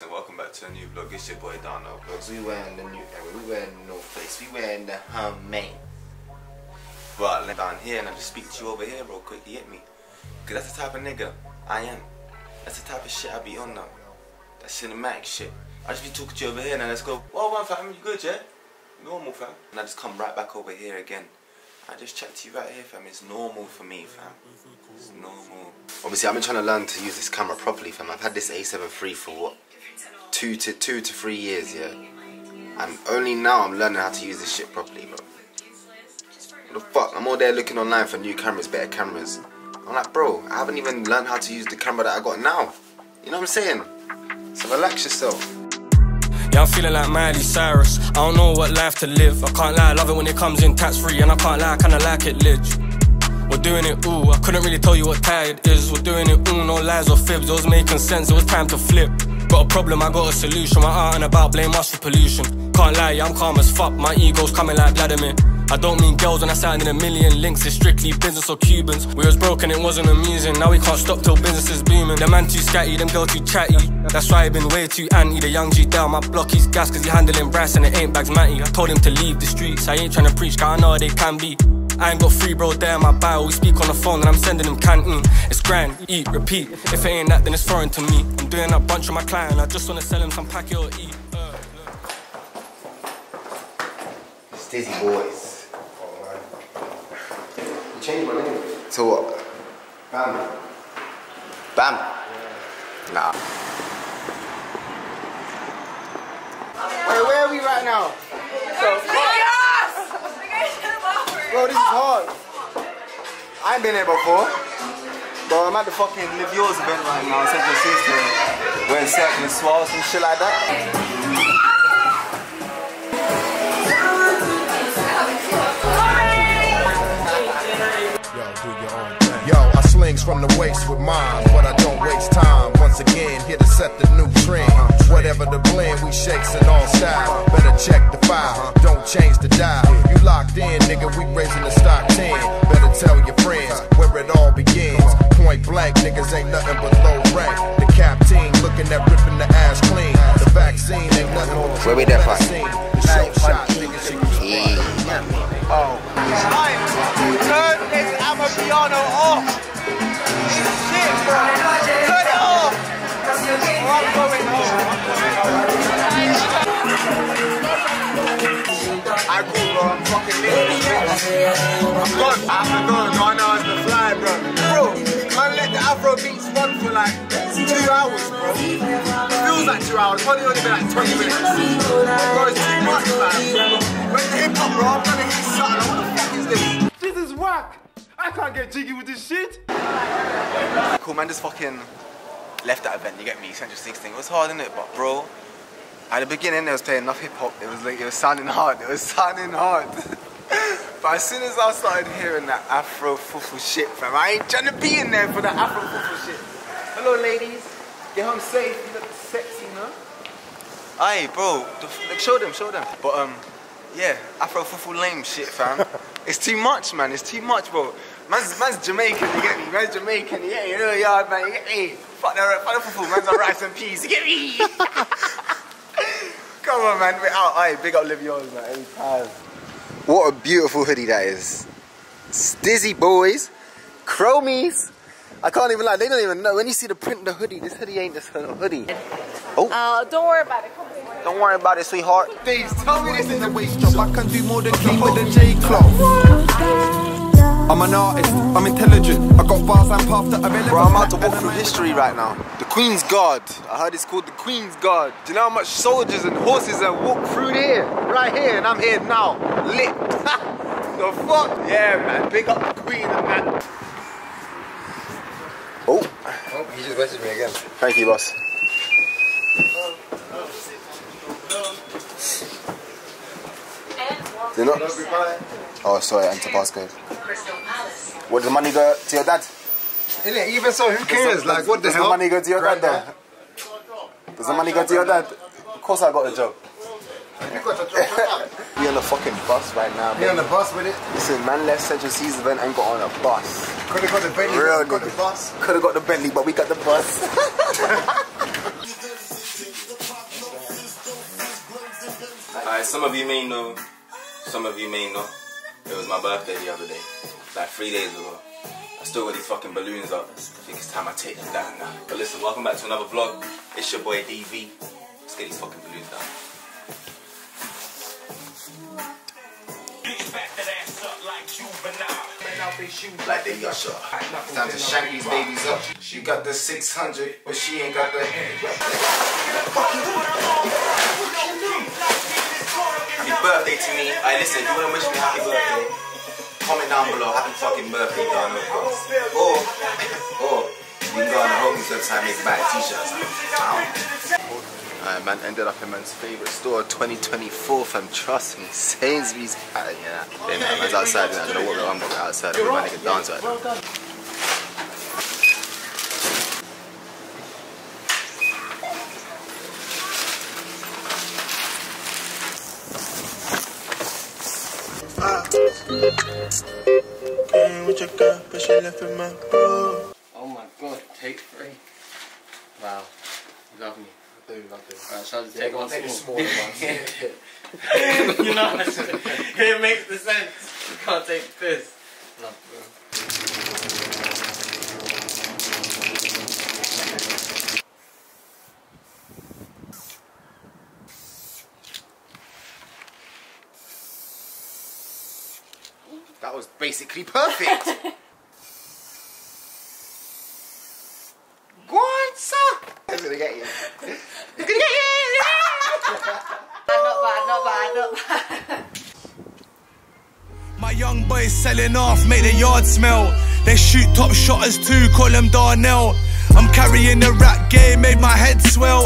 And welcome back to a new vlog. It's your boy Darnell Vlogs. We wearing the new era, we wearing no face, we wearing the Humane. But down here and I just speak to you over here real quick. You get me? Cause that's the type of nigga I am. That's the type of shit I be on now. That cinematic shit. I just be talking to you over here and then let's go. Well, one fam, you good, yeah? Normal fam. And I just come right back over here again. I just chat to you right here, fam. It's normal for me, fam. It's normal. Obviously, I've been trying to learn to use this camera properly, fam. I've had this A7 III for what? Two to two to three years, yeah. And only now I'm learning how to use this shit properly, bro. What the fuck? I'm all there looking online for new cameras, better cameras. I'm like, bro, I haven't even learned how to use the camera that I got now. You know what I'm saying? So relax yourself. Yeah, I'm feeling like Miley Cyrus. I don't know what life to live. I can't lie, I love it when it comes in tax free, and I can't lie, I kinda like it lit. We're doing it, ooh. I couldn't really tell you what tired is. We're doing it, ooh. No lies or fibs. It was making sense. It was time to flip. Got a problem, I got a solution. My art and about blame us for pollution. Can't lie, I'm calm as fuck. My ego's coming like Vladimir. I don't mean girls when I sound in a million links. It's strictly business or Cubans. We was broken, it wasn't amusing. Now we can't stop till business is booming. The man too scatty, them girl too chatty. That's why I've been way too anti. The young G down my block, he's gas cause he handling brass and it ain't bags matty. I told him to leave the streets. I ain't trying to preach, cause I know they can be. I ain't got free bro there in my bio. We speak on the phone and I'm sending them canteen. It's grand, eat, repeat. If it ain't that, then it's foreign to me. I'm doing that bunch of my client. I just wanna sell him some pack it or eat. Uh, It's Dizzy Boys. You changed my name. To what? Bam. Bam. Nah. Wait, where are we right now? Bro, this is hard. I ain't been here before. But I'm at the fucking Live Yours event right now Central System. Wearing circling swirls and shit like that. From the waist with mine, but I don't waste time. Once again, here to set the new trend. Whatever the blend, we shakes in all style. Better check the file, don't change the dial. You locked in, nigga, we raising the stock 10. Better tell your friends where it all begins. Point blank, niggas ain't nothing but low rank. The captain looking at ripping the ass clean. The vaccine ain't nothing but Where we there, fam? vaccine. The short shot, niggas, you can Oh. Turn this Amapiano off. Bro. I'm fucking lit. I'm gone. I have to go. Nine hours to fly, bro. Bro, man, let the Afro beats run for like two hours, bro. Feels like two hours. Probably only been like 20 minutes. Bro, it's I'm the this? This is whack. I can't get jiggy with this shit. Cool, man, just fucking left that event, you get me, Central 16. It was hard, innit? But, bro, at the beginning, they was playing enough hip hop. It was like, it was sounding hard. It was sounding hard. but as soon as I started hearing that Afro fufu shit, fam, I ain't trying to be in there for that Afro fufu shit. Hello, ladies. Get home safe. You look sexy, no? Aye, bro. The, f- like, show them, show them. But, um, yeah, Afro fufu lame shit, fam. it's too much, man. It's too much, bro. Man's, man's Jamaican, you get me? Man's Jamaican, you get me? You know, yard, man, you get me? Fuck the, fuck the fufu, man's on rice and peas, you get me? Come on, man, we're out. Aye, big up Live Yours, man, anytime. What a beautiful hoodie that is. Stizzy boys, chromies. I can't even lie, they don't even know. When you see the print of the hoodie, this hoodie ain't this hoodie. Oh, Uh, don't worry about it. Come. Don't worry about it, sweetheart. Please, tell me this is a waste job. I can do more than clean with a J cloth. I'm an artist, I'm intelligent. I got bars and path that available. Bro, I'm about to walk through history right now. The Queen's Guard. I heard it's called the Queen's Guard. Do you know how much soldiers and horses have walked through here? Right here, and I'm here now. Lit. the fuck? Yeah, man. Big up the Queen and that. Oh. Oh, he just messaged me again. Thank you, boss. Oh, oh, They're not. Oh, sorry, enter passcode. What, does the money go to your dad? Innit? Even so, who cares? Like, what the Does hell? the money go to your dad Right though? Does the money go to your dad? Of course I got a job. You got. We on the fucking bus right now, Be on the bus with it. Listen, man left Central Seas event and got on a bus. Could have got the Bentley, Real got the bus. Could have got the Bentley, but we got the bus. Alright, some of you may know, some of you may not. It was my birthday the other day, like three days ago. I still got these fucking balloons up. I think it's time I take them down now. But listen, welcome back to another vlog. It's your boy DV. Let's get these fucking balloons down. Like shot. It's time to shank these babies up. She got the 600, but she ain't got the birthday to me. Alright, listen, if you wanna wish me happy birthday, comment down below. Happy fucking birthday, Donna. Or, or, you can go on the homies website and make buy t-shirts. Alright, man, ended up in man's favourite store, 2024, fam. Trust me, Sainsbury's. Yeah, yeah, man, man's outside, and I don't know what I'm going outside. I'm going to dance right now. Oh my god, take three. Wow. You love me. I do, love you. Alright, shall I just take one? Take the smaller ones. you know, it makes the sense. You can't take this. Love, That was basically perfect. Go on, sir. It's gonna get you. It's gonna get you. Not bad, not bad, not bad. My young boys selling off, make the yard smell. They shoot top shotters too, call them Darnell. I'm carrying the rap game, made my head swell.